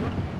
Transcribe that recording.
Mm-hmm.